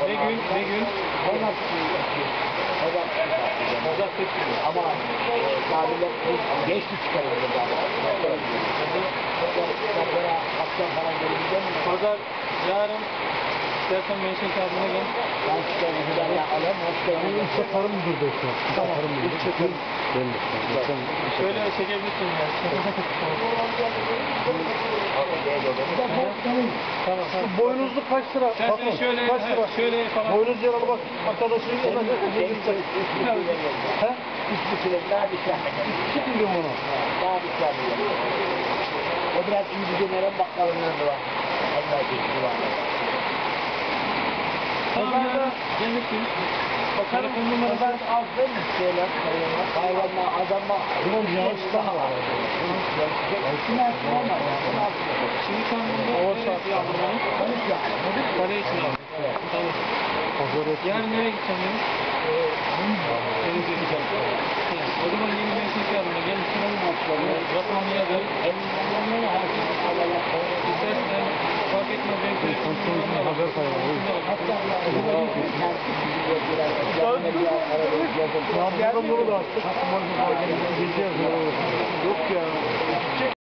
Ne gün? Ne gün? Pazartesi. Pazartesi. Pazartesi günü. Ama e, tabirler geç mi çıkarıldı zaten? Kitaplara akşam falan gelebilecek mi? Pazar yarın istersen menşe kağıdına gel. Ben kitabı hüdaya alayım. Hoş geldin. Seferim burada şu an. Tamam. Burada. seferim. Belli. Sen Şöyle çekebilirsin ya. tamam tamam. boynuzlu kaç lira? Sen seni şöyle, kaç lira? şöyle falan. Boynuz yaralı bak arkadaşın yanına ne gidecek? He? Üç buçuk daha bir şey. Kim milyon ona? Daha bir şey. O biraz iyi bir dönerim bakkalının var. Allah geçti var. Tamam ya. Gelmişsin. Bakalım numaradan az değil mi? Şeyler, hayvanlar, adamlar. Bunun yağış daha var. Şuna sorma ya. Şuna bunu? Konuş ya. Kale için aldın. Tamam. Yarın nereye gideceğim benim? Denize gideceğim. O zaman yeni menşe kağıdına gel. Rakamını yazar. İstersen fark etmez ben Kontrolcü haber kaynağı. Ya burada bunu da ya. Gidecek